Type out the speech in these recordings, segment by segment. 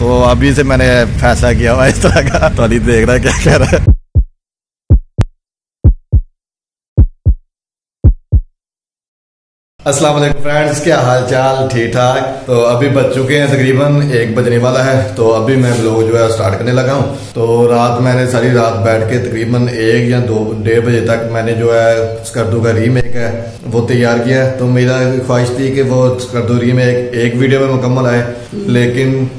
तो अभी से मैंने फैसला किया हुआ इस तरह का। तो अली देख रहा है क्या कह रहा है। वालेकुम फ्रेंड्स, क्या हाल चाल ठीक ठाक? तो अभी बज चुके हैं तकरीबन एक बजने वाला है तो अभी मैं ब्लॉग जो है स्टार्ट करने लगा हूँ। तो रात मैंने सारी रात बैठ के तकरीबन एक या दो, डेढ़ बजे तक मैंने जो है स्कर्दू का रीमेक है, वो तैयार किया तो मेरा ख्वाहिश थी कि वो स्कर्दू रीमेक एक वीडियो में मुकम्मल आए, लेकिन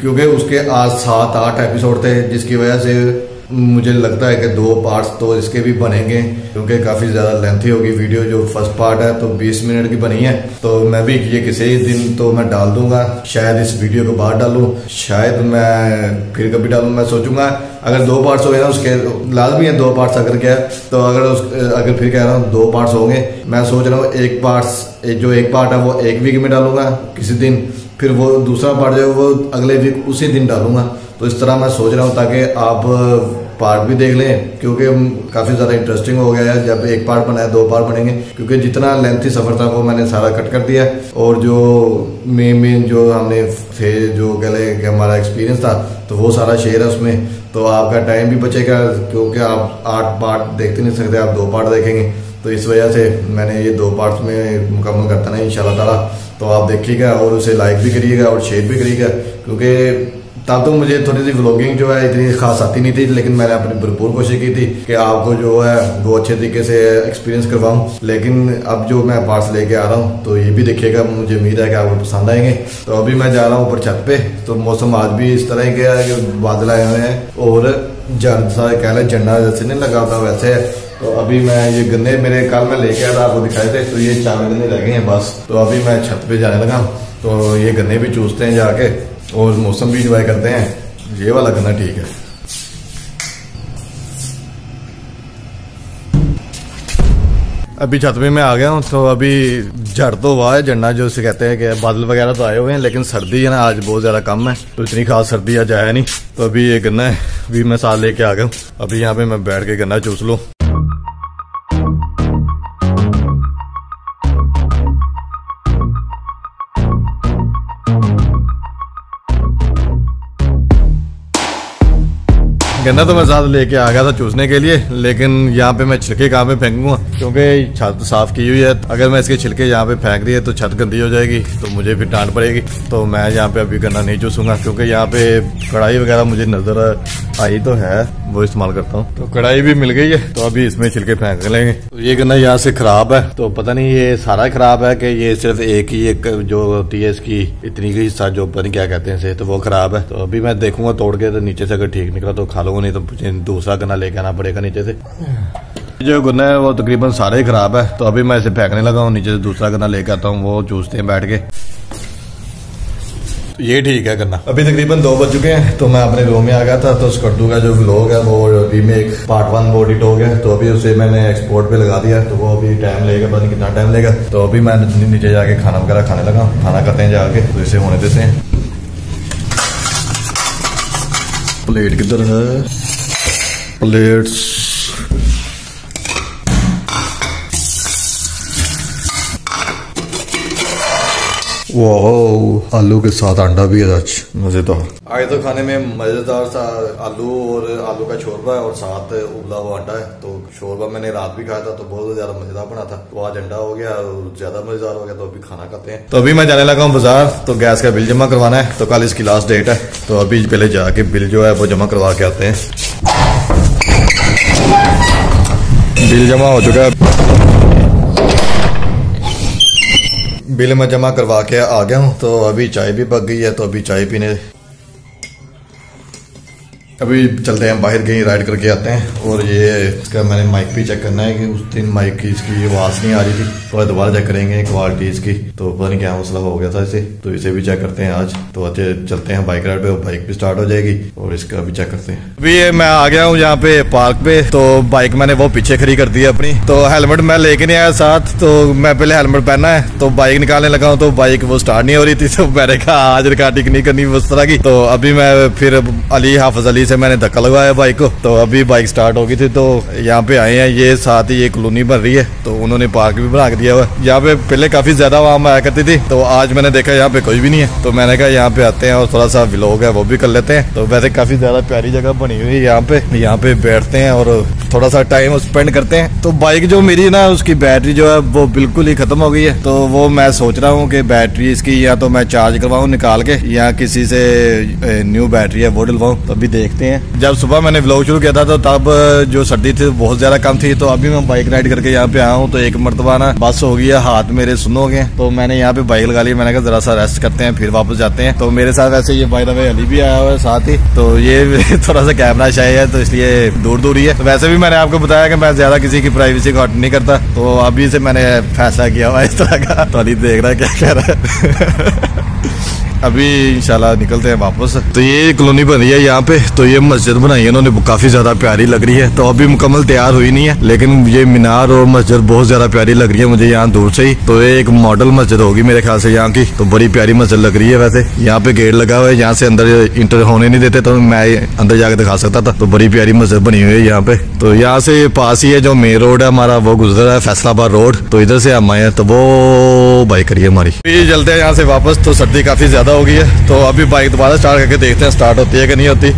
क्योंकि उसके आज सात आठ एपिसोड थे जिसकी वजह से मुझे लगता है कि दो पार्ट्स तो इसके भी बनेंगे, क्योंकि काफ़ी ज़्यादा लेंथी होगी वीडियो जो फ़र्स्ट पार्ट है तो 20 मिनट की बनी है। तो मैं भी ये किसी दिन तो मैं डाल दूँगा, शायद इस वीडियो को बाहर डालूं, शायद मैं फिर कभी डालूं, मैं सोचूँगा। अगर दो पार्ट्स हो गए ना उसके भी है दो पार्ट्स अगर क्या तो अगर उस, अगर फिर कह रहा हूँ दो पार्ट्स होंगे, मैं सोच रहा हूँ एक पार्ट्स जो एक पार्ट है वो एक वीक में डालूँगा किसी दिन, फिर वो दूसरा पार्ट जो है वो अगले वीक उसी दिन डालूँगा। तो इस तरह मैं सोच रहा हूँ ताकि आप पार्ट भी देख लें, क्योंकि काफ़ी ज़्यादा इंटरेस्टिंग हो गया है। जब एक पार्ट बनाया दो पार्ट बनेंगे, क्योंकि जितना लेंथी सफ़र था, वो मैंने सारा कट कर दिया और जो मेन मेन जो हमने थे, जो कह लें कि हमारा एक्सपीरियंस था तो वो सारा शेयर है उसमें। तो आपका टाइम भी बचेगा, क्योंकि आप आठ पार्ट देखते नहीं सकते, आप दो पार्ट देखेंगे। तो इस वजह से मैंने ये दो पार्ट्स में मुकम्मल करता नहीं इन ताला। तो आप देखिएगा और उसे लाइक भी करिएगा और शेयर भी करिएगा, क्योंकि तब तो मुझे थोड़ी सी व्लॉगिंग जो है इतनी खास आती नहीं थी, लेकिन मैंने अपनी भरपूर कोशिश की थी कि आपको जो है वो अच्छे तरीके से एक्सपीरियंस करवाऊं। लेकिन अब जो मैं पार्स लेके आ रहा हूँ तो ये भी देखिएगा, मुझे उम्मीद है कि आपको पसंद आएँगे। तो अभी मैं जा रहा हूँ ऊपर छत पे तो मौसम आज भी इस तरह ही गया है कि बादल आए हुए हैं, और जन, सा कह लें झंडा जैसे नहीं लगा होता वैसे। तो अभी मैं ये गन्ने मेरे कल मैं लेके आया था, आपको दिखाए थे तो ये चार गन्ने लगे हैं बस। तो अभी मैं छत पे जाने लगा तो ये गन्ने भी चूसते हैं जाके। और मौसम भी इंजॉय करते हैं। ये वाला करना ठीक है। अभी छत में मैं आ गया हूँ तो अभी झड़ तो हुआ है झंडा जो उसे कहते हैं कि बादल वगैरह तो आए हुए हैं, लेकिन सर्दी है ना, आज बहुत ज़्यादा कम है तो इतनी खास सर्दी आज आया नहीं। तो अभी ये गन्ना है, अभी मैं साथ लेके आ गया हूँ। अभी यहाँ पे मैं बैठ के गन्ना चूस लूँ। गन्ना तो मैं साथ लेके आ गया था चूसने के लिए, लेकिन यहाँ पे मैं छिलके कहाँ पे फेंकूँगा? क्योंकि छत साफ़ की हुई है। अगर मैं इसके छिलके यहाँ पे फेंक दिए तो छत गंदी हो जाएगी तो मुझे फिर डांट पड़ेगी। तो मैं यहाँ पे अभी गन्ना नहीं चूसूँगा, क्योंकि यहाँ पे कढ़ाई वगैरह मुझे नज़र आई तो है, वो इस्तेमाल करता हूँ। तो कढ़ाई भी मिल गई है तो अभी इसमें छिलके फेंक लेंगे। तो ये गन्ना यहाँ से खराब है तो पता नहीं ये सारा खराब है कि ये सिर्फ़ एक ही एक जो होती है इसकी, इतनी की हिस्सा जो पता नहीं क्या कहते हैं तो वो खराब है। तो अभी मैं देखूँगा तोड़ के तो नीचे से अगर ठीक निकला तो खा लूँगा। नहीं तो दूसरा गन्ना लेके आना पड़ेगा नीचे से। जो गन्ना है वो तकरीबन सारे ही खराब है। तो अभी मैं इसे फेंकने लगा हूँ नीचे से दूसरा गन्ना लेके आता हूँ वो चूसते हैं बैठ के। ये ठीक है गन्ना अभी तकरीबन दो बज चुके हैं तो मैं अपने रूम में आ गया था तो स्कर्दू का जो व्लॉग है वो रीमेक पार्ट वन वो एडिट हो गया। तो अभी उसे मैंने एक्सपोर्ट पे लगा दिया तो वो अभी टाइम लेगा पता नहीं कितना टाइम लेगा। तो अभी मैं नीचे जाके खाना वगैरह खाने लगा खाना करते हैं जाके तो इसे होने देते हैं। प्लेट किधर है? प्लेट्स। वाह आलू के साथ अंडा भी है आज मज़ेदार। आज तो खाने में मज़ेदार सा आलू और आलू का शोरबा है और साथ उबला हुआ अंडा है। तो शोरबा मैंने रात भी खाया था तो बहुत ज़्यादा मज़ेदार बना था। तो आज अंडा हो गया और ज़्यादा मज़ेदार हो गया तो अभी खाना खाते हैं। तो अभी मैं जाने लगा हूँ बाज़ार तो गैस का बिल जमा करवाना है। तो कल इसकी लास्ट डेट है। तो अभी पहले जाके बिल जो है वो जमा करवा के आते हैं। बिल जमा हो चुका है। बिल मैं जमा करवा के आ गया हूँ तो अभी चाय भी पक गई है तो अभी चाय पीने अभी चलते हैं, बाहर कहीं राइड करके आते हैं और ये इसका मैंने माइक भी चेक करना है कि उस दिन माइक की इसकी आवाज़ नहीं आ रही थी। तो दोबारा चेक करेंगे क्वालिटी इसकी। तो पता नहीं क्या मसला हो गया था इसे। तो इसे भी चेक करते हैं आज। तो अच्छे चलते हैं बाइक राइड पे बाइक भी स्टार्ट हो जाएगी और इसका भी चेक करते हैं। अभी मैं आ गया हूँ यहाँ पे पार्क पे। तो बाइक मैंने वो पीछे खड़ी कर दी है अपनी। तो हेलमेट मैं लेके नहीं आया साथ। तो मैं पहले हेलमेट पहना है। तो बाइक निकालने लगा हूँ तो बाइक वो स्टार्ट नहीं हो रही थी। तो मैंने कहा, आज रिकॉर्डिंग नहीं करनी उस तरह की। तो अभी मैं फिर अली हाफज अली से मैंने धक्का लगवाया बाइक को। तो अभी बाइक स्टार्ट हो गई थी तो यहाँ पे आए हैं, ये साथ ही ये कॉलोनी बन रही है। तो उन्होंने पार्क भी बना दिया हुआ यहाँ पे पहले काफ़ी ज़्यादा वहाँ आया करती थी तो आज मैंने देखा यहाँ पे कोई भी नहीं है। तो मैंने कहा यहाँ पे आते हैं और थोड़ा सा व्लॉग है, वो भी कर लेते हैं। तो वैसे काफ़ी ज़्यादा प्यारी जगह बनी हुई है यहाँ पे। यहाँ पे बैठते हैं और थोड़ा सा टाइम स्पेंड करते हैं। तो बाइक जो मेरी ना, उसकी बैटरी जो है, वो बिल्कुल ही खत्म हो गई है। तो वो मैं सोच रहा हूँ कि बैटरी इसकी या तो मैं चार्ज करवाऊँ निकाल के, या किसी से न्यू बैटरी है, वो डलवाऊँ। तो अभी देखते हैं। जब सुबह मैंने ब्लॉग शुरू किया था तो तब जो सर्दी थी, बहुत ज़्यादा कम थी। तो अभी मैं बाइक राइड करके यहाँ पे आया हूँ तो एक मरतबा ना बस हो गया हाथ मेरे सुन हो गए तो मैंने यहाँ पे बाइक लगा ली, मैंने कहा जरा सा रेस्ट करते हैं, फिर वापस जाते हैं। तो मेरे साथ ऐसे ये बाइक अली भी आया हुआ है साथ ही। तो ये थोड़ा सा कैमरा शाही है तो इसलिए दूर दूर ही। है तो वैसे भी मैंने आपको बताया कि मैं ज़्यादा किसी की प्राइवेसी को नहीं करता। तो अभी से मैंने फैसला किया हुआ इस तरह का। तो अली देख रहा है क्या कह रहा है। अभी इंशाल्लाह निकलते हैं वापस। तो ये कॉलोनी बन रही है यहाँ पे तो ये मस्जिद बनाई है उन्होंने, काफ़ी ज़्यादा प्यारी लग रही है। तो अभी मुकम्मल तैयार हुई नहीं है, लेकिन ये मीनार और मस्जिद बहुत ज़्यादा प्यारी लग रही है मुझे यहाँ दूर से ही। तो ये एक मॉडल मस्जिद होगी मेरे ख्याल से यहाँ की। तो बड़ी प्यारी मस्जिद लग रही है वैसे। यहाँ पे गेट लगा हुआ है, यहाँ से अंदर इंटर होने नहीं देते तो मैं अंदर जाकर दिखा सकता था। तो बड़ी प्यारी मस्जिद बनी हुई है यहाँ पे। तो यहाँ से पास ही है जो मेन रोड है हमारा, वो गुजर रहा है फैसलाबाद रोड तो इधर से हम आए तो वो बाइक करिए हमारी। चलते हैं यहाँ से वापस तो सर्दी काफ़ी ज़्यादा हो गई है तो अभी बाइक दोबारा स्टार्ट करके देखते हैं स्टार्ट होती है कि नहीं होती।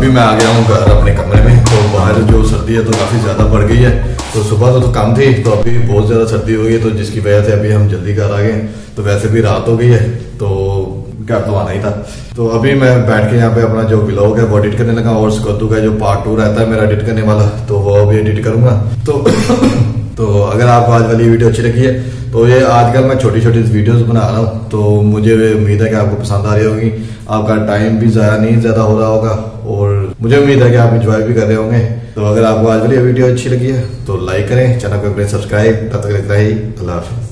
अभी मैं आ गया हूँ घर अपने कमरे में तो बाहर जो सर्दी है तो काफ़ी ज़्यादा बढ़ गई है। तो सुबह तो, तो कम थी तो अभी बहुत ज़्यादा सर्दी हो गई है तो जिसकी वजह से अभी हम जल्दी घर आ गए तो वैसे भी रात हो गई है तो घर तो आना ही था। तो अभी मैं बैठ के यहाँ पे अपना जो ब्लॉग है वो एडिट करने लगा और स्कूतू का जो पार्ट टू रहता है मेरा एडिट करने वाला तो वो अभी एडिट करूँगा। तो तो अगर आपको आज वाली वीडियो अच्छी लगी है तो ये आजकल मैं छोटी छोटी वीडियोस बना रहा हूँ तो मुझे उम्मीद है कि आपको पसंद आ रही होगी। आपका टाइम भी ज़्यादा नहीं ज़्यादा हो रहा होगा। मुझे उम्मीद है कि आप इंजॉय भी कर रहे होंगे। तो अगर आपको आज वाली वीडियो अच्छी लगी है तो लाइक करें, चैनल को करें सब्सक्राइब, तब तक रहता है अल्लाह हाफिज़।